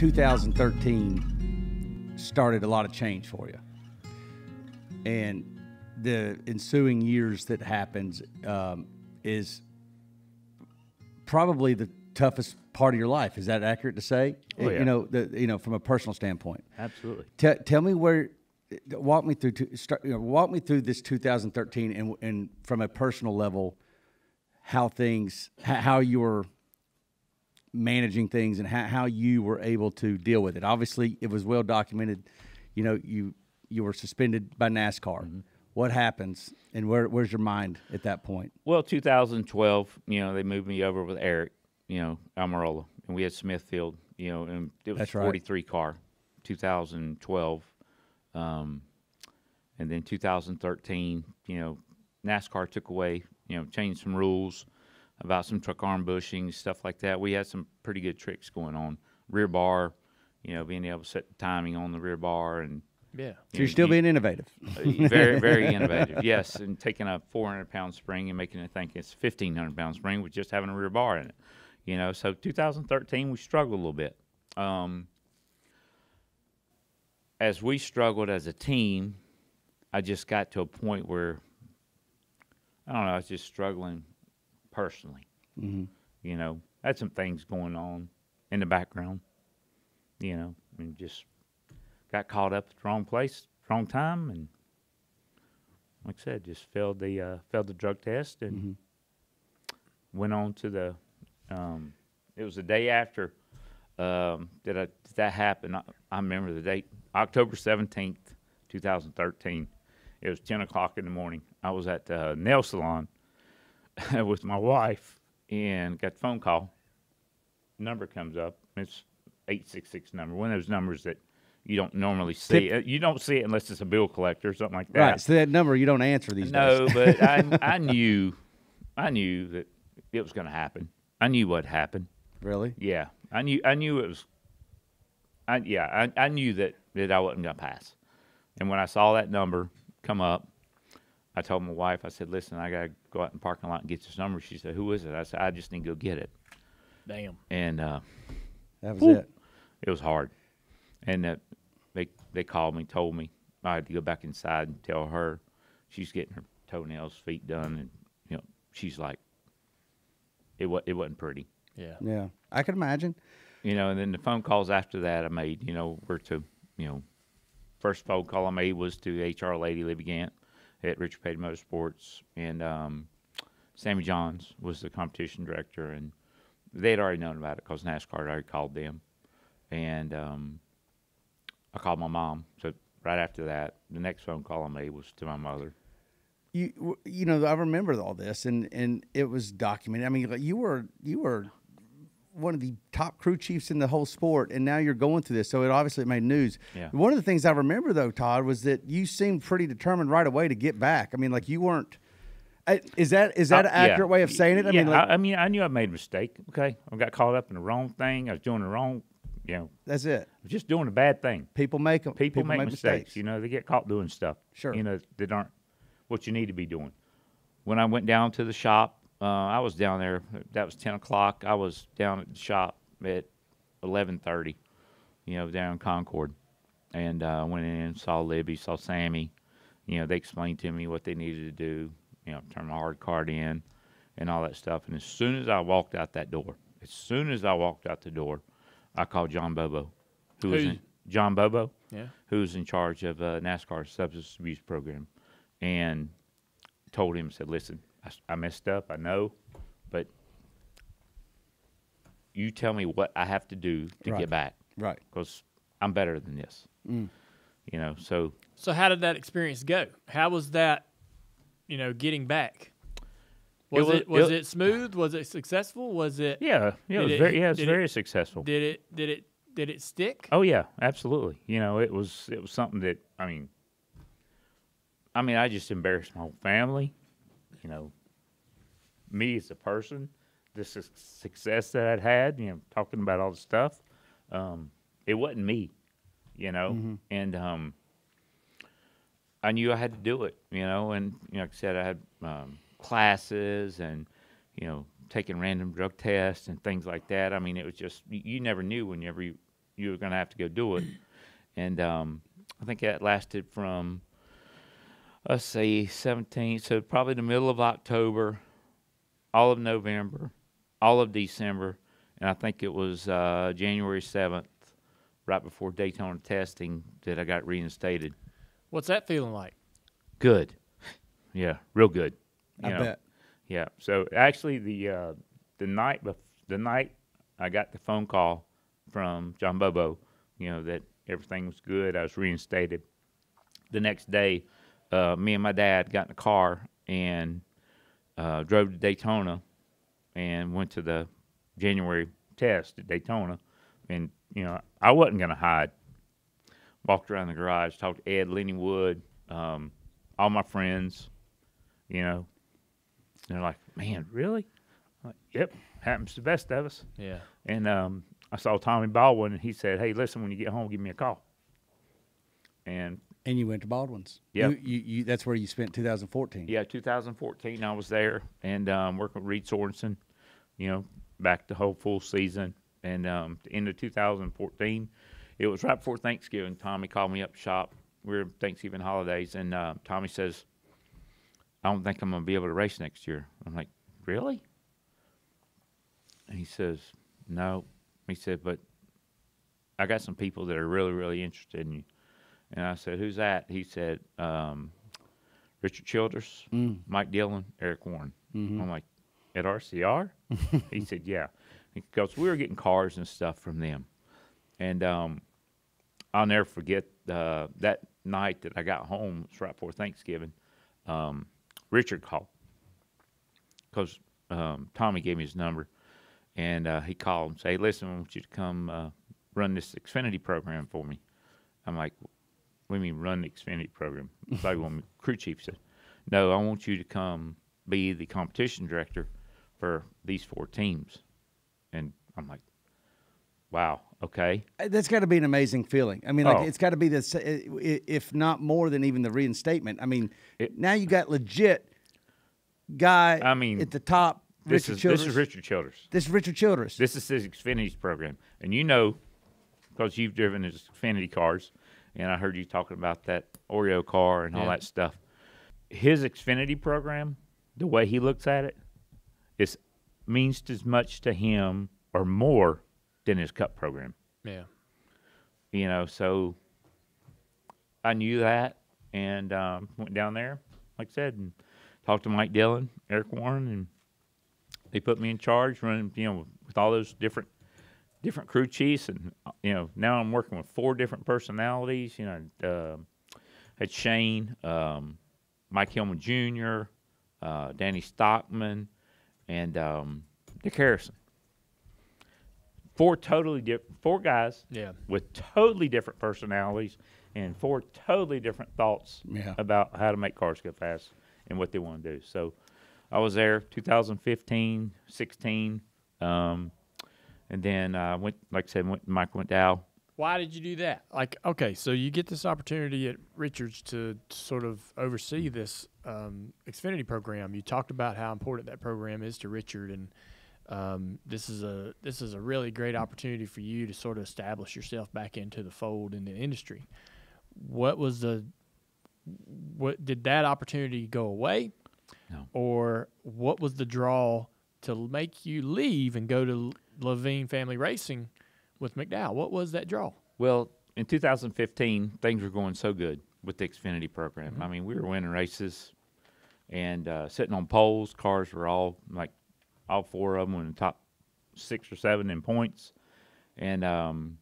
2013 started a lot of change for you, and the ensuing years that happens um, is probably the toughest part of your life. Is that accurate to say? Oh, yeah. You know, the, you know, from a personal standpoint. Absolutely. Te- tell me where. Walk me through. To start, you know, walk me through this 2013, and and from a personal level, how things, how, how you were managing things, and how, how you were able to deal with it. Obviously, it was well documented. You know, you you were suspended by NASCAR. What happens, and where where's your mind at that point? Well, 2012, you know, they moved me over with Aric, you know, Almirola, and we had Smithfield, you know, and it was That's right. 43 car, 2012, um, and then 2013, you know, NASCAR took away, you know, changed some rules about some truck arm bushing stuff like that. We had some pretty good tricks going on, rear bar, you know, being able to set the timing on the rear bar and Yeah. So you're still being innovative. uh, very, very innovative. Yes, and taking a 400 pound spring and making it think it's 1500 pound spring with just having a rear bar in it. You know, so 2013 we struggled a little bit. Um, as we struggled as a team, I just got to a point where I don't know. I was just struggling personally. Mm-hmm. You know, had some things going on in the background. You know, and just got caught up at the wrong place, wrong time, and like I said, just failed the uh, failed the drug test and Mm-hmm. went on to the. Um, it was the day after um, that I, that happened. I, I remember the date, October seventeenth, two thousand thirteen. It was ten o'clock in the morning. I was at the nail salon with my wife and got the phone call. Number comes up. It's eight six six number. One of those numbers that you don't normally see. Uh, You don't see it unless it's a bill collector or something like that. Right. So that number you don't answer these No, days. but I I knew I knew that it was going to happen. I knew what happened. really? Yeah, I knew I knew it was. I yeah I I knew that that I wasn't going to pass. And when I saw that number come up, I told my wife. I said, "Listen, I got to go out in the parking lot and get this number." She said, "Who is it?" I said, "I just need to go get it." Damn. And uh, That was Whew. it. it was hard. And uh, they they called me, told me I had to go back inside and tell her she's getting her toenails, feet done, and you know she's like, it was it wasn't pretty, Yeah. Yeah, I can imagine. you know. And then the phone calls after that I made, you know, were to you know, first phone call I made was to HR lady Libby Gant at Richard Petty Motorsports, and um, Sammy Johns was the competition director, and they had already known about it because NASCAR had already called them, and um, I called my mom. So right after that, the next phone call I made was to my mother. You you know I remember all this and and it was documented. I mean, you were you were one of the top crew chiefs in the whole sport, and now you're going through this. So it obviously made news. Yeah. One of the things I remember though, Todd, was that you seemed pretty determined right away to get back. I mean, like you weren't. Is that is that Uh, an yeah. accurate way of saying it? I yeah, mean, like, I, I mean, I knew I made a mistake. Okay, I got caught up in the wrong thing. I was doing the wrong, you know, that's it. Just doing a bad thing. People make 'em- People, make, mistakes. You know, they get caught doing stuff. Sure. You know that aren't what you need to be doing. When I went down to the shop, uh, I was down there. That was ten o'clock. I was down at the shop at eleven thirty. You know, down in Concord, and uh, went in, saw Libby, saw Sammy. You know, they explained to me what they needed to do. You know, turn my hard card in, and all that stuff. And as soon as I walked out that door, as soon as I walked out the door, I called John Bobo, who was in, John Bobo Yeah. who's in charge of uh, NASCAR's substance abuse program, and told him, said, "Listen, I, s- I messed up. I know, but you tell me what I have to do to Right. get back, Right. because I'm better than this." Mm. You know, so So how did that experience go? How was that, you know, getting back? Was was- it was it- it smooth? Was it successful? Was it yeah, yeah, it Did was it- very, yeah, it was did it- very successful. did it did it did it stick? Oh yeah, absolutely. You know, it was it was something that I mean, I mean, I just embarrassed my whole family. You know, me as a person, the su- success that I'd had. You know, talking about all the stuff. Um, it wasn't me. You know, and um, I knew I had to do it. You know, and you know, like I said, I had um, classes and you know taking random drug tests and things like that. I mean, it was just you, you never knew whenever you you were going to have to go do it. And um, I think that lasted from let's see, 17. So probably the middle of October, all of November, all of December, and I think it was uh, January 7th, right before Daytona testing, that I got reinstated. What's that feeling like? Good. Yeah, real good. I know, bet. Yeah. So actually, the uh, the night bef- the night I got the phone call from John Bobo, you know that everything was good. I was reinstated. The next day, uh, me and my dad got in the car and uh, drove to Daytona and went to the January test at Daytona. And you know, I wasn't gonna hide. Walked around the garage, talked to Ed, Lenny Wood, um, all my friends. You know, they're like, "Man, really?" I'm like, "Yep, happens to the best of us." Yeah. And um, I saw Tommy Baldwin, and he said, "Hey, listen, when you get home, give me a call." And And you went to Baldwin's. Yeah, You, you, you, that's where you spent 2014. yeah, 2014, I was there and um, working with Reed Sorenson. You know, back the whole full season, and um, the end of 2014, it was right before Thanksgiving. Tommy called me up shop. We were Thanksgiving holidays, and uh, Tommy says, "I don't think I'm going to be able to race next year." I'm like, "Really?" And he says, "No." He said, "But I got some people that are really, really interested in you." And I said, "Who's that?" He said, um, "Richard Childress, Mike Dillon, Eric Warren." I'm like, "At RCR?" he said, "Yeah," because we were getting cars and stuff from them, and um, I'll never forget uh, that night that I got home. It was right before Thanksgiving. Um, Richard called because um, Tommy gave me his number, and uh, he called and said, "Hey, listen, I want you to come uh, run this Xfinity program for me." I'm like, "What do you mean run the Xfinity program?" Like, want me, crew chief said, "No, I want you to come be the competition director for these four teams." And I'm like, "Wow, okay." Uh, That's got to be an amazing feeling. I mean, like Oh. it's got to be the, s- i- i- if not more than even the reinstatement. I mean, It- now you got legit guy. I mean, at the top, This Richard is Childress. this is Richard Childress. This is Richard Childress. This is his Xfinity's program, and you know, because you've driven his Xfinity cars, and I heard you talking about that Oreo car and all Yeah. that stuff. His Xfinity program, the way he looks at it, is means as much to him or more than his Cup program. Yeah. You know, so I knew that, and um, went down there, like I said, and talked to Mike Dillon, Eric Warren, and they put me in charge, running, you know, with all those different different crew chiefs, and uh, you know, now I'm working with four different personalities. You know, uh, had Shane, um, Mike Hillman Jr., uh, Danny Stockman, and um, Dick Harrison. Four totally different, four guys Yeah. with totally different personalities and four totally different thoughts Yeah. about how to make cars go fast and what they want to do. So I was there 2015, 16, um, and then I went, like I said, went McDowell. Why did you do that? Like, okay, so you get this opportunity at Richards to sort of oversee this um, Xfinity program. You talked about how important that program is to Richard, and um, this is a this is a really great opportunity for you to sort of establish yourself back into the fold in the industry. What was the what did that opportunity go away? No. Or what was the draw to make you leave and go to Leavine Family Racing with McDowell? What was that draw? Well, in 2015, things were going so good with the Xfinity program. I mean, we were winning races and uh, sitting on poles. Cars were all like all four of them were in the top six or seven in points. And um,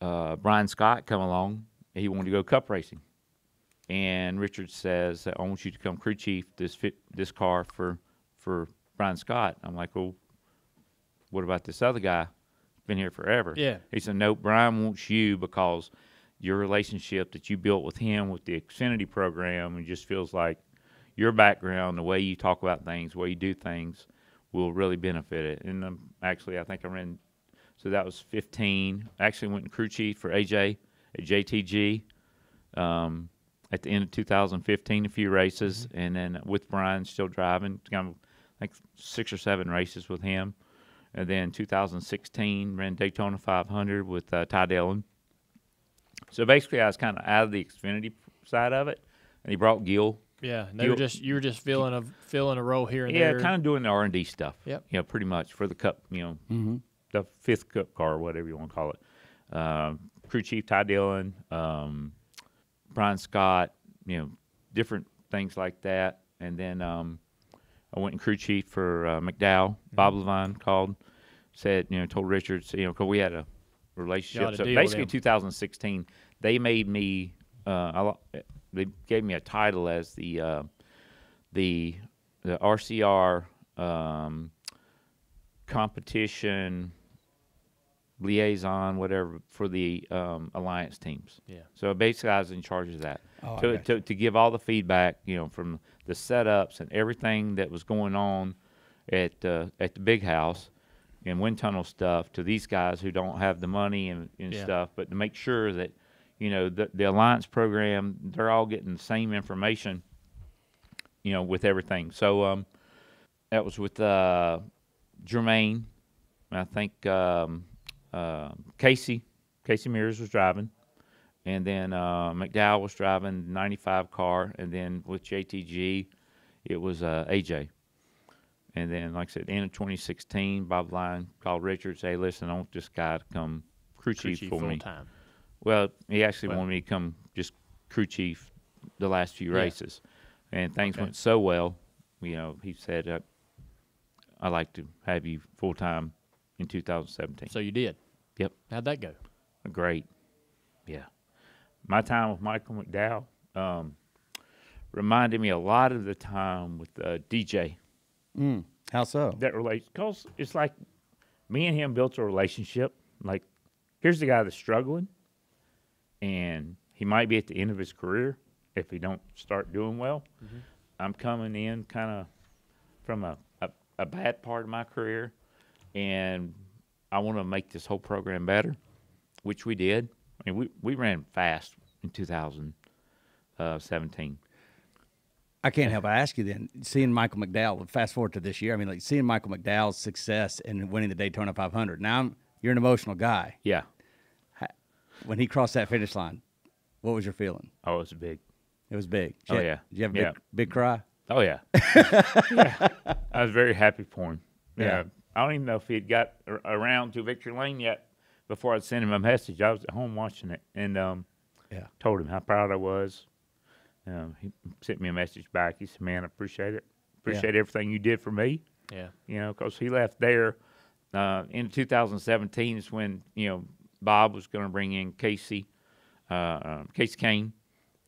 uh, Brian Scott come along. He wanted to go cup racing, and Richard says, "I want you to come crew chief this fit this car for for Brian Scott." I'm like, "Well, what about this other guy? Been here forever." Yeah. He said, "No, Brian wants you because your relationship that you built with him with the Xfinity program, and just feels like your background, the way you talk about things, the way you do things, will really benefit it." And um, actually, I think I ran. So that was 15. I actually went and crew chief for AJ at JTG um, at the end of 2015, a few races, and then with Brian still driving, kind of like six or seven races with him. And then 2016 ran Daytona 500 with uh, Ty Dillon. So basically, I was kind of out of the Xfinity side of it, and he brought Gil. Yeah, and they were You'll- just you were just filling a filling a role here and Yeah, there. kind of doing the R and D stuff. Yep. Yeah, pretty much for the cup. You know, the fifth cup car, or whatever you want to call it. Um, crew chief Ty Dillon, um, Brian Scott. You know, different things like that. And then um, I went and crew chief for uh, McDowell. Bob Leavine called, said, you know, told Richards, you know, because we had a relationship. Y'all had a So basically, 2016, they made me. Uh, I, they gave me a title as the uh, the the RCR um, competition liaison, whatever, for the um, alliance teams. Yeah. So basically, I was in charge of that Oh, to, to to give all the feedback, you know, from the setups and everything that was going on at uh, at the big house and wind tunnel stuff to these guys who don't have the money and, and Yeah. stuff, but to make sure that you know the the alliance program they're all getting the same information, you know, with everything. So um, that was with uh, Germain. I think um, uh, Casey Casey Mears was driving, and then uh, McDowell was driving 95 car, and then with JTG, it was uh, AJ. And then, like I said, end of 2016, Bob Leavine called Richards, "Hey, listen, I want this guy to come crew Crew chief, chief for me." time. Well, he actually Well- wanted me to come just crew chief the last few Yeah. races, and things Okay. went so well. You know, he said, uh, "I'd like to have you full time in 2017." So you did. Yep. How'd that go? Great. Yeah. My time with Michael McDowell um, reminded me a lot of the time with uh, DJ. Mm. How so? That relates because it's like me and him built a relationship. Like, here's the guy that's struggling, and he might be at the end of his career if he don't start doing well. I'm coming in kind of from a, a, a bad part of my career, and I want to make this whole program better, which we did. I mean, we, we ran fast in 2017. I can't help but ask you then, seeing Michael McDowell, fast forward to this year, I mean, like seeing Michael McDowell's success in winning the Daytona 500. Now, I'm, you're an emotional guy. Yeah. When he crossed that finish line, what was your feeling? Oh, it was big. It was big. Did Oh, you- yeah. Did you have a Yeah. big, big cry? Oh yeah. yeah. I was very happy for him. Yeah. Yeah. I don't even know if he had got around to Victory Lane yet before I'd sent him a message. I was at home watching it and um, Yeah. told him how proud I was. Um, he sent me a message back. He said, "Man, I appreciate it. Appreciate everything you did for me." Yeah. You know, because he left there uh, in 2017 is when you know Bob was going to bring in Casey, uh, uh, Kasey Kahne,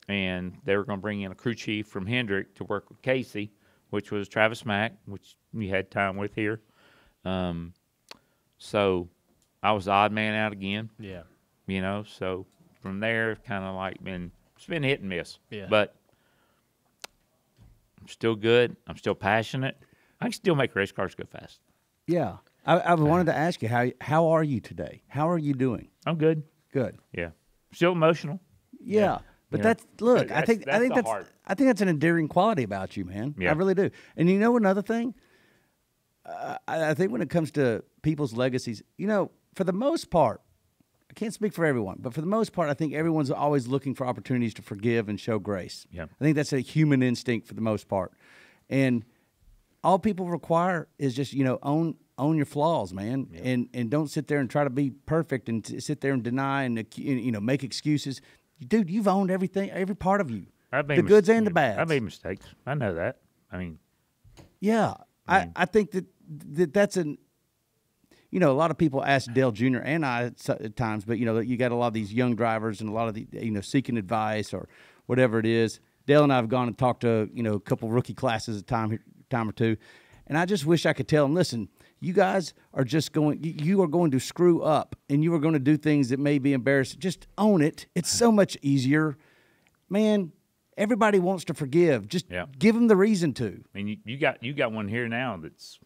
and they were going to bring in a crew chief from Hendrick to work with Casey, which was Travis Mack, which we had time with here. Um, so I was the odd man out again, Yeah. you know. So from there, kind of like been it's been hit and miss. Yeah. But I'm still good. I'm still passionate. I can still make race cars go fast. Yeah. I, I wanted to ask you, how, how are you today? How are you doing? I'm good. Good. Yeah. Still emotional. Yeah. But Yeah. that's look. I think I think that's heart. I think that's an endearing quality about you, man. Yeah. I really do. And you know another thing, uh, I, I think when it comes to people's legacies, you know, for the most part, I can't speak for everyone, but for the most part, I think everyone's always looking for opportunities to forgive and show grace. Yeah. I think that's a human instinct for the most part, and all people require is just you know own own your flaws, man, and and don't sit there and try to be perfect and t- sit there and deny and you know make excuses. Dude, you've owned everything, every part of you, I've made the goods mis- and the bads. I made mistakes. I know that. I mean, Yeah, I, I think that, that that's an. You know, a lot of people ask Dale Jr. and I at times, but you know, you got a lot of these young drivers and a lot of the you know seeking advice or whatever it is. Dale and I have gone and talked to you know a couple rookie classes a time time or two, and I just wish I could tell them, listen, you guys are just going, you- are going to screw up, and you are going to do things that may be embarrassing. Just own it. It's so much easier, man. Everybody wants to forgive. Just Yeah. give them the reason to. I mean, you, you got you got one here now that's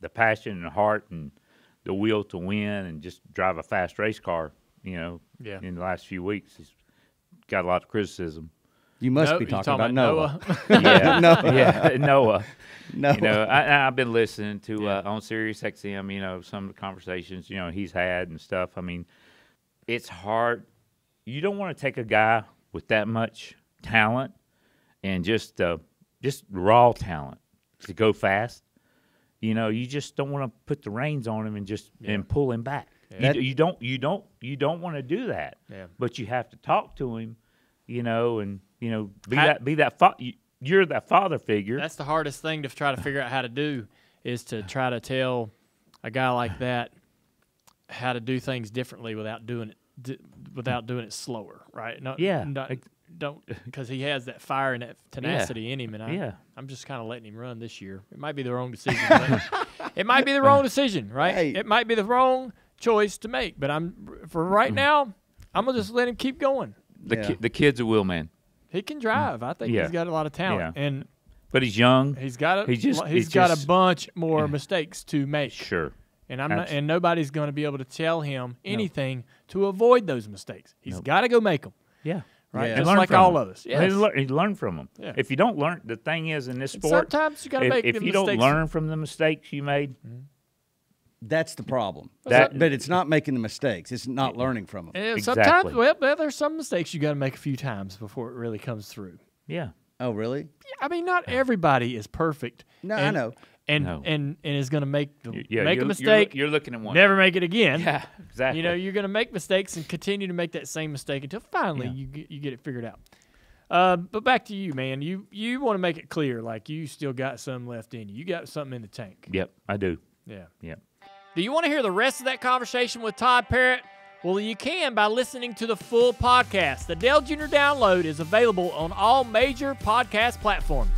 the passion and heart and the will to win and just drive a fast race car. You know, Yeah. in the last few weeks, he's got a lot of criticism. You must No, be you talking, about, Noah. Yeah, No. yeah, Noah. No. You know, I, I've been listening to uh, on Sirius XM. You know, some of the conversations you know he's had and stuff. I mean, it's hard. You don't want to take a guy with that much talent and just uh, just raw talent to go fast. You know, you just don't want to put the reins on him and just and pull him back. You You, don't you don't you don't want to do that. Yeah. But you have to talk to him, you know, and you know be I- that be that fa- you, you're that father figure. That's the hardest thing to try to figure out how to do is to try to tell a guy like that how to do things differently without doing it without doing it slower, right? No, Yeah, no, ex- don't because he has that fire and that tenacity in him, and I, Yeah. I'm just kind of letting him run this year. It might be the wrong decision. but it might be the wrong decision, right? Hey. It might be the wrong choice to make, but I'm for right mm. now. I'm gonna just let him keep going. the Yeah. ki- the kid's a will man, He can drive. I think Yeah. he's got a lot of talent, Yeah. and but he's young. He's got a He just- he's it's got just- a bunch more mistakes to make. Sure. And I'm not, and nobody's going to be able to tell him anything to avoid those mistakes. He's Nope. got to go make them, Yeah. Right? Yeah. Just learn like from all them. of us. He Yes. lear- He learn from them. Yeah. If you don't learn, the thing is in this And sport, sometimes you got to if, make if the you mistakes. don't learn from the mistakes you made, mm-hmm. That's the problem. That- but it's not making the mistakes. It's not learning from them. And Exactly. sometimes, well, well, there's some mistakes you got to make a few times before it really comes through. yeah, Oh, really? I mean, not everybody is perfect. No, I know. And No. and and is going to make the, yeah. make you're, a you're mistake, You're, looking at one. never make it again. Yeah, exactly. You know, you're going to make mistakes and continue to make that same mistake until finally Yeah. you get, you get it figured out. Uh, but back to you, man. You you want to make it clear, like you still got some left in you. You got something in the tank. Yep, I do. Yeah. Yep. Do you want to hear the rest of that conversation with Todd Parrott? Well, you can by listening to the full podcast. The Dale Jr. download is available on all major podcast platforms.